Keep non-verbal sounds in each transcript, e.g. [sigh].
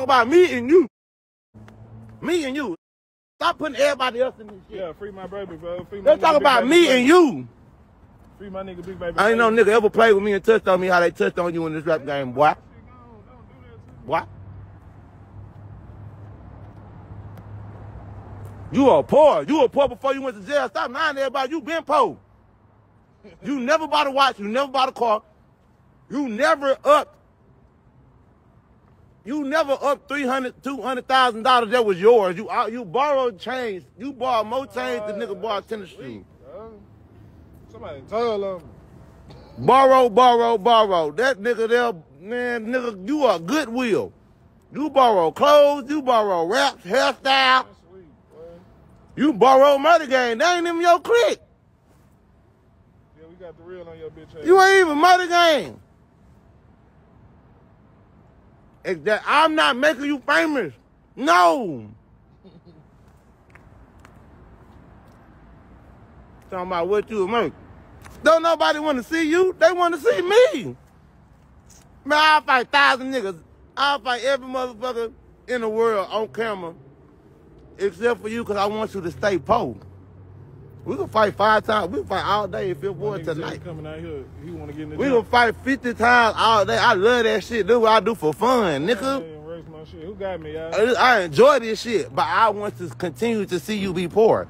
Talk about me and you. Me and you. Stop putting everybody else in this shit. Yeah, free my baby, bro. Free my Let's talk about me Baby. and you. Free my nigga, big baby. I ain't no nigga ever played with me and touched on me how they touched on you in this rap game, boy. Shit, go on, don't do that to me. What? You are poor. You were poor before you went to jail. Stop lying to everybody. You been poor. You never bought a watch. You never bought a car. You never up. You never up three hundred, two hundred thousand dollars that was yours. You uh, you borrowed change. You borrowed more change than nigga bought tennis shoes. Somebody told on me. Borrow, borrow, borrow. That nigga there, man, nigga, you are goodwill. You borrow clothes, you borrow wraps, hairstyle. Sweet. You borrow murder game. That ain't even your clique. Yeah, we got the real on your bitch ass. You ain't even murder game. I'm not making you famous. No. Talking about what you make. Don't nobody want to see you. They want to see me. Man, I'll fight thousand niggas. I'll fight every motherfucker in the world on camera. Except for you, because I want you to stay poor. We can fight five times. We can fight all day if My bored tonight. coming out here, he want to get in the We gonna fight 50 times all day. I love that shit. Do what I do for fun, nigga. Hey, erase my shit. Who got me, y'all? I enjoy this shit, but I want to continue to see you be poor.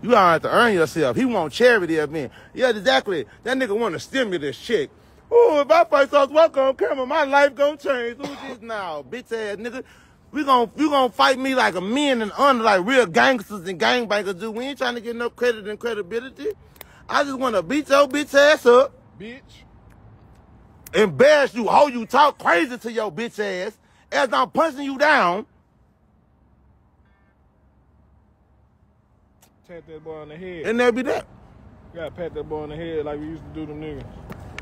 You don't have to earn yourself. He want charity of me. Yeah, exactly. That nigga want to stimulus check. Oh, if I fight Sauce Walka on camera, my life gonna change. Who's this now, bitch ass nigga? We gon' you gonna fight me like a man and under, like real gangsters and gangbangers do. We ain't trying to get no credit and credibility. I just want to beat your bitch ass up. Bitch. embarrass you, how you talk crazy to your bitch ass as I'm punching you down. Tap that boy on the head. And there be that. You gotta pat that boy on the head like we used to do them niggas.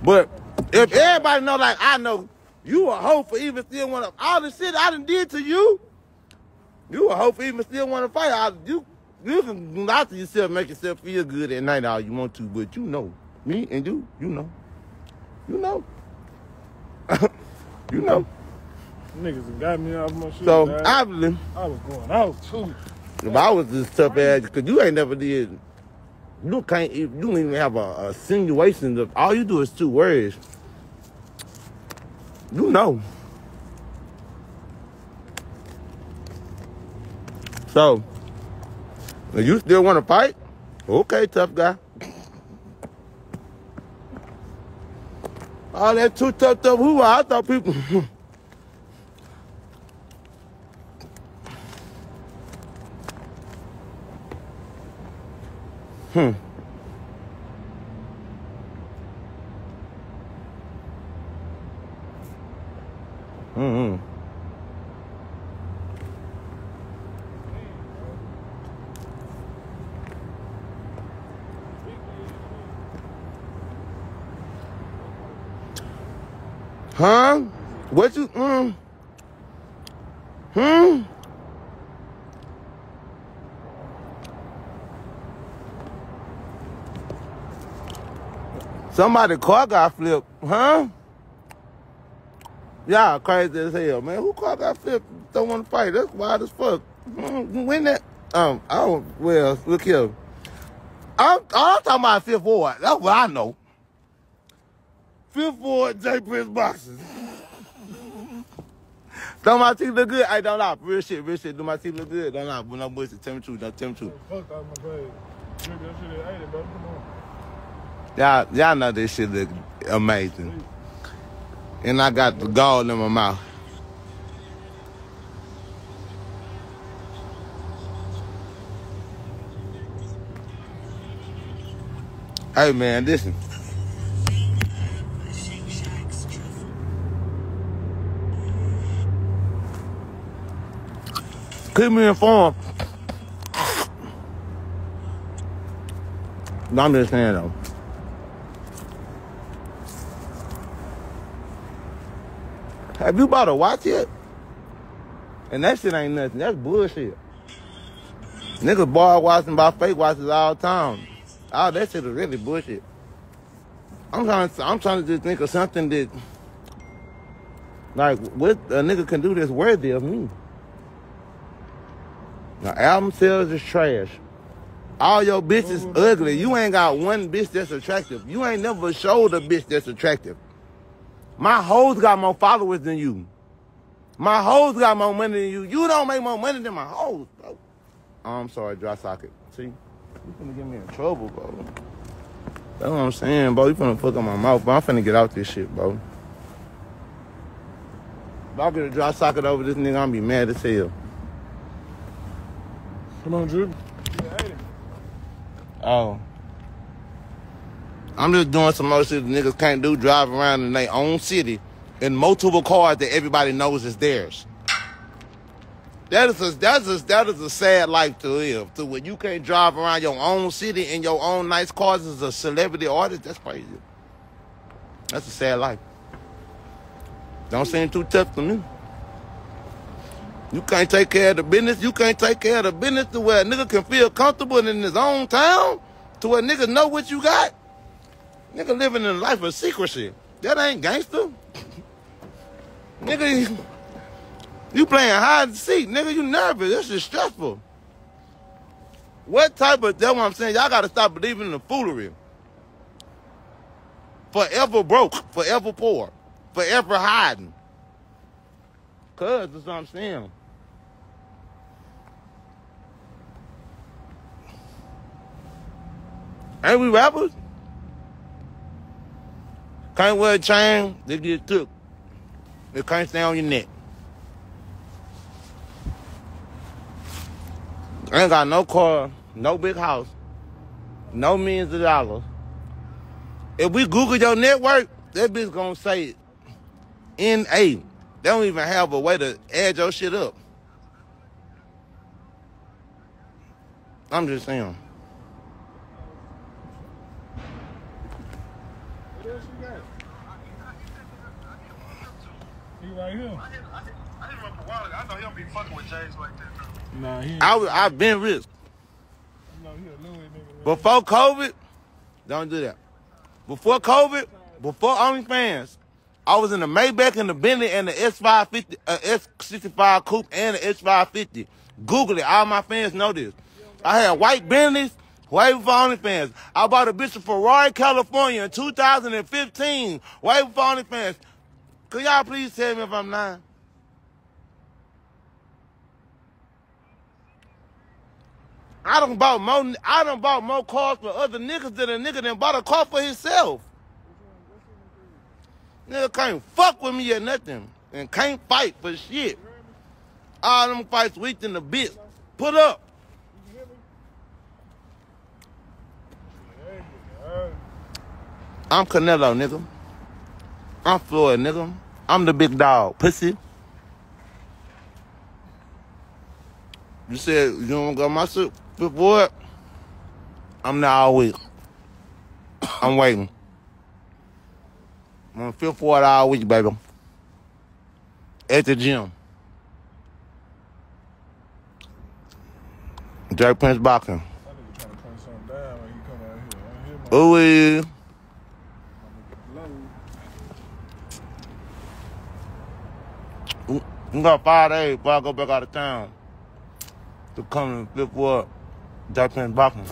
But if everybody know like I know, you a hoe for even still want to all the shit I done did to you. You a hoe for even still want to fight. I, you you can lie to yourself, make yourself feel good at night all you want to, but you know me and you, you know, you know, [laughs] you know. Niggas got me off my shit. So dog. obviously. I was going out too. If I was this tough ass, because you ain't never did, you can't, you don't even have a, a insinuation of, all you do is two words. You know. So, you still want to fight? Okay, tough guy. All that too tough, tough, who I thought people, [laughs] hmm. Mm-hmm. Huh? What you, mm? Hmm? Somebody car got flipped, huh? Y'all crazy as hell, man. Who car got flipped? Don't want to fight. That's wild as fuck. Mm, When that? Um, I don't. Well, look here. I'm, I'm talking about Fifth Ward. That's what I know. Fifth Ward, J Prince boxes. [laughs] Don't my teeth look good? I don't lie. Real shit, real shit. Do my teeth look good? Don't lie. When no bullshit. Tell me truth. Don't tell me truth. Fuck out my that shit at 80, bro. Come on. Y'all, y'all know this shit look amazing. And I got the gall in my mouth. Hey man, listen. Keep me informed. No, I'm just saying though. Have you bought a watch yet? And that shit ain't nothing. That's bullshit. Niggas borrow watches and buy fake watches all the time. All that shit is really bullshit. I'm trying to, I'm trying to just think of something that Like, what a nigga can do that's worthy of me? Now, album sales is trash. All your bitches mm-hmm. ugly. You ain't got one bitch that's attractive. You ain't never showed a bitch that's attractive. My hoes got more followers than you. My hoes got more money than you. You don't make more money than my hoes, bro. Oh, I'm sorry, dry socket. See? You finna get me in trouble, bro. That's what I'm saying, bro. You finna fuck up my mouth, bro. I'm finna get out this shit, bro. If I get a dry socket over this nigga, I'm be mad as hell. Come on, Drew. Yeah, 80. Oh. I'm just doing some other shit niggas can't do, drive around in their own city in multiple cars that everybody knows is theirs. That is a that's a that is a sad life to live. To when you can't drive around your own city in your own nice cars as a celebrity artist, that's crazy. That's a sad life. Don't seem too tough to me. You can't take care of the business. You can't take care of the business to where a nigga can feel comfortable in his own town. To where niggas know what you got. Nigga living in a life of secrecy. That ain't gangster. [laughs] nigga, you playing hide and seek. Nigga, you nervous. This is stressful. What type of, that's what I'm saying. Y'all got to stop believing in the foolery. Forever broke. Forever poor. Forever hiding. Cuz, that's what I'm saying. Ain't we rappers? Can't wear a chain, they get took. They can't stay on your neck. I ain't got no car, no big house, no millions of dollars. If we Google your network, that bitch gonna say NA. They don't even have a way to add your shit up. I'm just saying. He right here. I didn't, I didn't, I didn't remember a while ago. I know he don't be fucking with James like that, though. Nah, he. I, was- I've been rich. I he a Louis nigga. man. Before COVID, don't do that. Before COVID, before OnlyFans, I was in the Maybach and the Bentley and the S550, uh, S65 Coupe and the S550. Google it. All my fans know this. I had white Bentleys way before OnlyFans. I bought a bitch in Ferrari, California in 2015 way before OnlyFans. Could y'all please tell me if I'm lying? I done bought more. I done bought more cars for other niggas than a nigga done bought a car for himself. Nigga can't fuck with me or nothing, and can't fight for shit. All them fights weak in the bits. Put up. I'm Canelo, nigga. I'm Floyd, nigga. I'm the big dog, pussy. You said you don't got my suit before it? I'm not all week. I'm waiting. I'm on fifth ward all week, baby. At the gym. J Prince boxing. Nigga trying to turn something down when he come out here. I hear my Ooh, yeah. You got five days before I go back out of town to come Fifth Ward, J Prince boxing.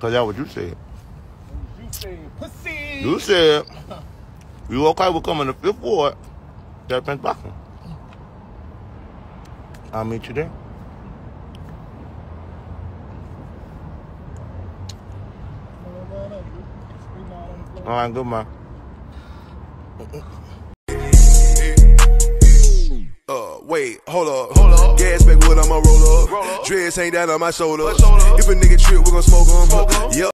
Cause that's what you said. You said pussy. You said you okay with coming to Fifth Ward, Prince boxing. I'll meet you there. All right, good man. Wait, hold up. Hold up. Gas back I'ma roll up. Roll up. Dreads hang down on my shoulder. If a nigga trip, we gon' smoke 'em. Yep.